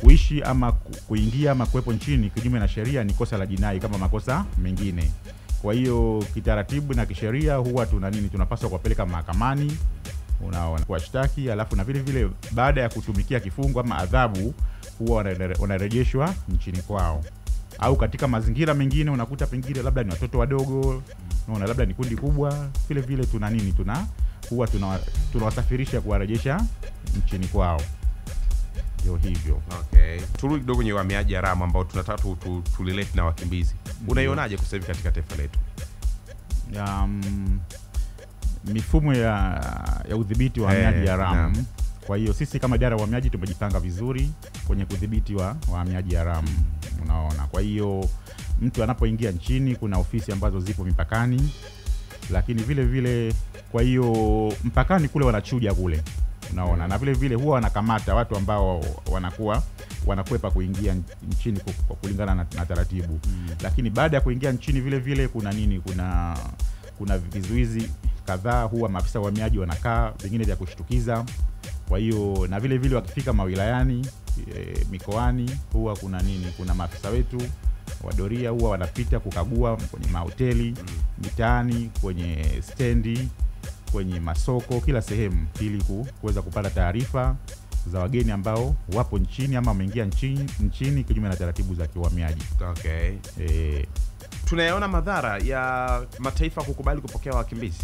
kuishi ama kuingia ama kuwepo nchini kinyume na sheria ni kosa la jinai kama makosa mengine. Kwa hiyo kitaratibu na kisheria huwa tuna nini, tunapaswa kuwapeleka mahakamani, kuwashtaki, alafu na vile vile baada ya kutumikia kifungo ama adhabu huwa wanarejeshwa nchini kwao au katika mazingira mengine unakuta pengine labda ni watoto wadogo unaona labda ni kundi kubwa vile vile tuna nini tuna huwa tunawasafirisha tuna- kuwarejesha nchini kwao ndio hivyo. Okay. Turudi kidogo kwenye uhamiaji haramu ambao tunataka tu, tu, tulilete na wakimbizi. Unaionaje kwa sasa hivi katika taifa letu? um, mifumo ya, ya udhibiti wa uhamiaji wahamiaji haramu. kwa hiyo sisi kama idara ya uhamiaji tumejipanga vizuri kwenye kudhibiti wa wahamiaji haramu. Unaona. Kwa hiyo mtu anapoingia nchini kuna ofisi ambazo zipo mipakani lakini vile vile kwa hiyo mpakani kule wanachuja kule unaona? Na vile vile huwa wanakamata watu ambao wanakuwa wanakwepa kuingia nchini kwa- kwa kulingana na, na taratibu. Mm. lakini baada ya kuingia nchini vile vile kuna nini? Kuna kuna vizuizi kadhaa huwa maafisa wa uhamiaji wanakaa vingine vya kushtukiza. Kwa hiyo na vile vile wakifika mawilayani e, mikoani huwa kuna nini? Kuna maafisa wetu wadoria huwa wanapita kukagua kwenye mahoteli mitaani kwenye stendi kwenye masoko kila sehemu ili kuweza kupata taarifa za wageni ambao wapo nchini ama wameingia nchini, nchini kinyume na taratibu za kiuhamiaji. Okay. e, Tunayaona madhara ya mataifa kukubali kupokea wakimbizi?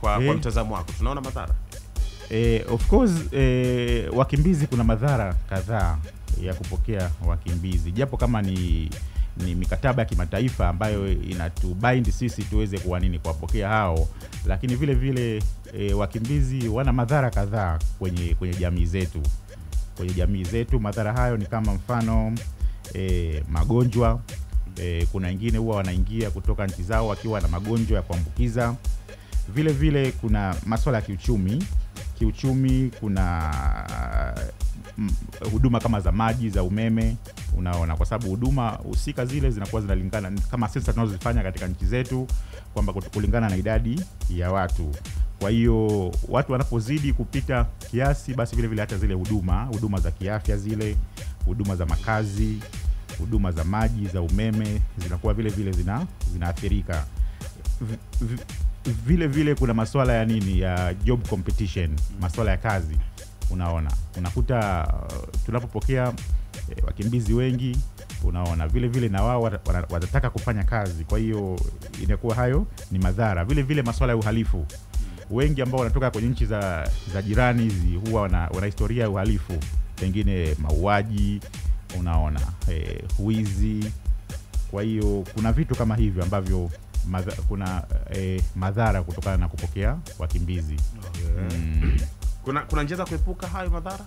Kwa, e, kwa Eh. mtazamo wako, tunaona madhara? E, of course e, wakimbizi kuna madhara kadhaa ya kupokea wakimbizi. Japo kama ni ni mikataba ya kimataifa ambayo inatubind sisi tuweze kuwa nini kuwapokea hao, lakini vile vile e, wakimbizi wana madhara kadhaa kwenye kwenye jamii zetu kwenye jamii zetu. Madhara hayo ni kama mfano e, magonjwa e, kuna wengine huwa wanaingia kutoka nchi zao wakiwa na magonjwa ya kuambukiza. Vile vile kuna maswala ya kiuchumi. Kiuchumi kuna huduma kama za maji, za umeme, unaona, kwa sababu huduma husika zile zinakuwa zinalingana kama sensa tunazozifanya katika nchi zetu, kwamba kulingana na idadi ya watu. Kwa hiyo watu wanapozidi kupita kiasi, basi vile vile hata zile huduma huduma za kiafya zile huduma za makazi, huduma za maji, za umeme zinakuwa vile vile zina zinaathirika. Vile vile kuna masuala ya nini ya job competition, masuala ya kazi. Unaona, unakuta uh, tunapopokea eh, wakimbizi wengi, unaona vile vile na wao wata- watataka kufanya kazi, kwa hiyo inakuwa hayo ni madhara. Vile vile masuala ya uhalifu wengi ambao wanatoka kwenye nchi za, za jirani hizi huwa wana, wana historia ya uhalifu, pengine mauaji, unaona eh, huizi. Kwa hiyo kuna vitu kama hivyo ambavyo madha, kuna eh, madhara kutokana na kupokea wakimbizi okay. mm. Kuna, kuna njia za kuepuka hayo madhara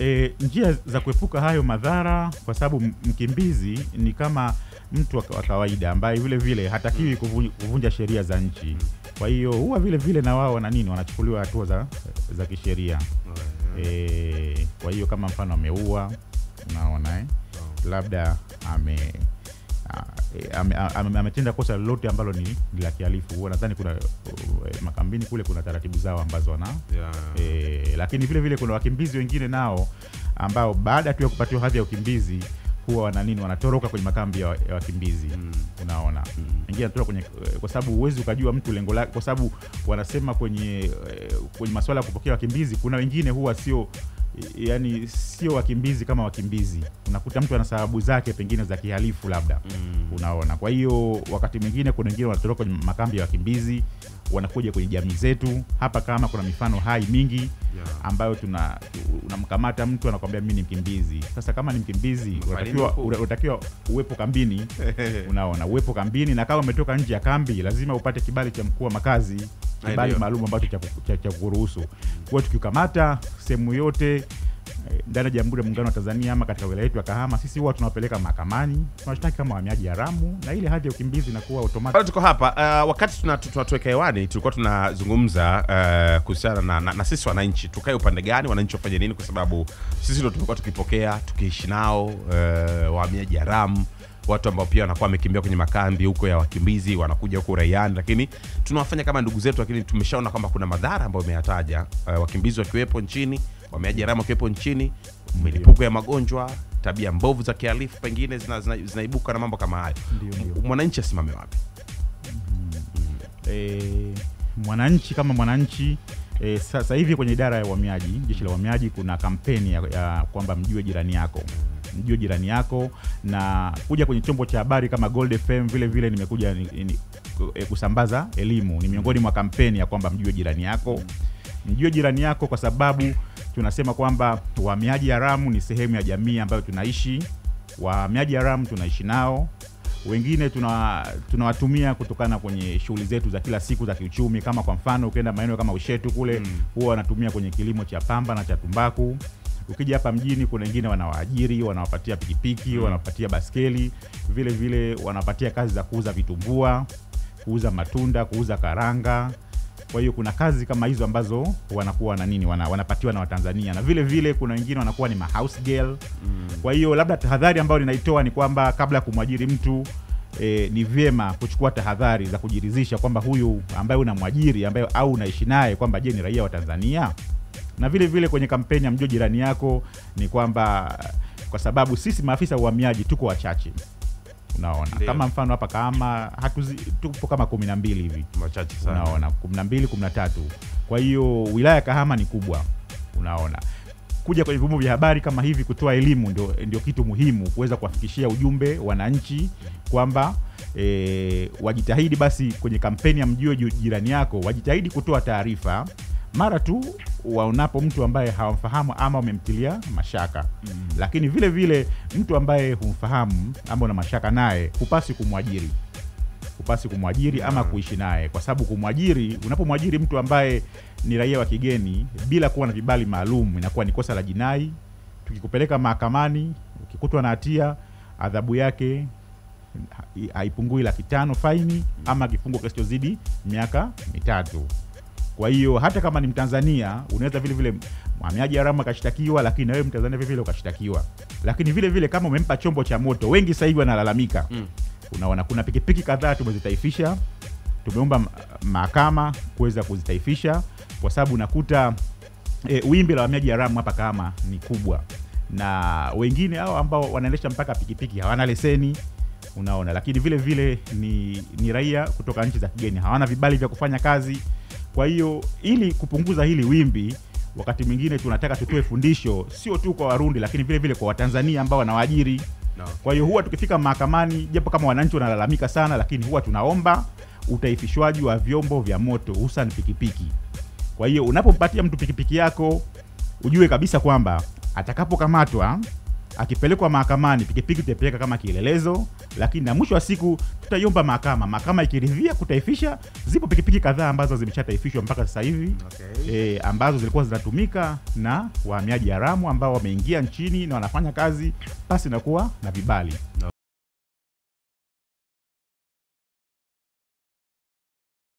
E, njia za kuepuka hayo madhara, kwa sababu mkimbizi ni kama mtu wa wa kawaida ambaye vile vile hatakiwi kuvunja sheria za nchi. Kwa hiyo huwa vile vile na wao na nini, wanachukuliwa hatua za, za kisheria. E, kwa hiyo kama mfano ameua, unaona eh? labda ame a- ametenda ame- a- ame- ametenda kosa lolote ambalo ni, ni la kihalifu. Huwa nadhani kuna uh, eh, makambini kule kuna taratibu zao ambazo wana yeah. e, lakini vile vile kuna wakimbizi wengine nao ambao baada tu ya kupatiwa hadhi ya ukimbizi huwa wana nini wanatoroka kwenye makambi ya, wakimbizi Mm. unaona wengine wanatoroka kwenye kwa sababu huwezi ukajua mtu lengo lake kwa sababu wanasema kwenye eh, kwenye masuala ya kupokea wakimbizi kuna wengine huwa sio yani sio wakimbizi kama wakimbizi. Unakuta mtu ana sababu zake pengine za kihalifu labda. Mm. unaona. Kwa hiyo wakati mwingine kuna wengine wanatoroka kwenye makambi ya wakimbizi wanakuja kwenye jamii zetu. Hapa kama kuna mifano hai mingi Yeah. ambayo tuna unamkamata mtu anakwambia mimi ni mkimbizi. Sasa kama ni mkimbizi unatakiwa unatakiwa uwepo kambini. Unaona uwepo kambini na kama umetoka nje ya kambi lazima upate kibali cha mkuu wa makazi kibali maalum ambacho cha ku- cha- cha kuruhusu kwa tukikamata sehemu yote eh, ndani ya Jamhuri ya Muungano wa Tanzania ama katika wilaya yetu ya Kahama, sisi huwa tunawapeleka mahakamani, tunashtaki kama wahamiaji haramu, na ile hadhi ya ukimbizi inakuwa automatic. Tuko hapa uh, wakati tuna- tunatuweka hewani tulikuwa tunazungumza uh, kuhusiana na, na, na sisi wananchi tukae upande gani, wananchi wafanye nini, kwa sababu sisi ndo tumekuwa tukipokea tukiishi nao uh, wahamiaji haramu watu ambao pia wanakuwa wamekimbia kwenye makambi huko ya wakimbizi wanakuja huko uraiani, lakini tunawafanya kama ndugu zetu, lakini tumeshaona kwamba kuna madhara ambayo umeyataja, uh, wakimbizi wakiwepo nchini, haramu wakiwepo nchini, milipuko ya magonjwa, tabia mbovu za kihalifu pengine zina, zina, zinaibuka na mambo kama hayo. Mwananchi asimame wapi? mm -hmm. e, mwananchi kama mwananchi e, sasa hivi kwenye idara ya uhamiaji, jeshi la uhamiaji, kuna kampeni ya, ya kwamba mjue jirani yako, mjue jirani yako, na kuja kwenye chombo cha habari kama Gold FM vile vile nimekuja ni, ni, e, kusambaza elimu, ni miongoni mwa kampeni ya kwamba mjue jirani yako, mjue jirani yako kwa sababu tunasema kwamba wahamiaji haramu ni sehemu ya jamii ambayo tunaishi. Wahamiaji haramu tunaishi nao, wengine tunawatumia tuna tunawatumia kutokana kwenye shughuli zetu za kila siku za kiuchumi. Kama kwa mfano ukienda maeneo kama Ushetu kule Mm. huwa wanatumia kwenye kilimo cha pamba na cha tumbaku. Ukija hapa mjini, kuna wengine wanawaajiri, wanawapatia pikipiki, Mm. wanawapatia baskeli, vile vile wanawapatia kazi za kuuza vitumbua, kuuza matunda, kuuza karanga. Kwa hiyo kuna kazi kama hizo ambazo wanakuwa na nini wana, wanapatiwa na Watanzania, na vile vile kuna wengine wanakuwa ni ma house girl. Kwa hiyo labda tahadhari ambayo ninaitoa ni kwamba kabla ya kumwajiri mtu e, ni vyema kuchukua tahadhari za kujiridhisha kwamba huyu ambaye unamwajiri ambaye au unaishi naye kwamba je, ni raia wa Tanzania. Na vile vile kwenye kampeni ya mjue jirani yako ni kwamba kwa sababu sisi maafisa wa uhamiaji tuko wachache, unaona. Kama mfano hapa kama hatuzi, tupo kama kumi na mbili hivi. Machache sana. unaona 12 13 kwa hiyo wilaya ya Kahama ni kubwa. Unaona. Kuja kwenye vyombo vya habari kama hivi kutoa elimu ndio, ndio kitu muhimu kuweza kuwafikishia ujumbe wananchi kwamba e, wajitahidi basi kwenye kampeni ya mjue jirani yako wajitahidi kutoa taarifa mara tu waonapo mtu ambaye hawamfahamu ama wamemtilia mashaka mm. lakini vile vile mtu ambaye humfahamu ama una mashaka naye hupasi kumwajiri hupasi kumwajiri ama Mm. kuishi naye, kwa sababu kumwajiri, unapomwajiri mtu ambaye ni raia wa kigeni bila kuwa na vibali maalum inakuwa ni kosa la jinai. Tukikupeleka mahakamani, ukikutwa na hatia, adhabu yake haipungui laki tano faini ama kifungo kisichozidi miaka mitatu. Kwa hiyo hata kama ni Mtanzania unaweza vile vile mhamiaji haramu akashtakiwa, lakini na wewe Mtanzania vile vile ukashtakiwa. Lakini vile vile kama umempa chombo cha moto, wengi sasa hivi wanalalamika Mm. unaona kuna pikipiki kadhaa tumezitaifisha tumeomba ma- mahakama kuweza kuzitaifisha kwa sababu unakuta e, wimbi la wahamiaji haramu hapa kama ni kubwa na wengine hao ambao wanaendesha mpaka pikipiki hawana leseni unaona lakini vile vile ni, ni raia kutoka nchi za kigeni hawana vibali vya kufanya kazi kwa hiyo ili kupunguza hili wimbi wakati mwingine tunataka tutoe fundisho sio tu kwa warundi lakini vile vile kwa watanzania ambao wanawaajiri No. kwa hiyo huwa tukifika mahakamani, japo kama wananchi wanalalamika sana, lakini huwa tunaomba utaifishwaji wa vyombo vya moto hususan pikipiki. Kwa hiyo unapompatia mtu pikipiki yako, ujue kabisa kwamba atakapokamatwa akipelekwa mahakamani, pikipiki tutaipeleka kama kielelezo, lakini na mwisho wa siku tutaiomba mahakama. Mahakama ikiridhia kutaifisha, zipo pikipiki kadhaa ambazo zimeshataifishwa mpaka sasa hivi Okay. e, ambazo zilikuwa zinatumika na wahamiaji haramu ambao wameingia nchini na wanafanya kazi pasi nakuwa na vibali.